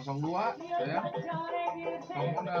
02 saya Pemuda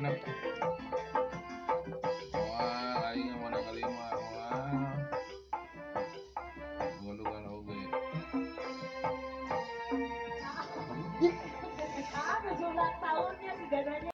genep. Wah, lain yang mana kelima, wah.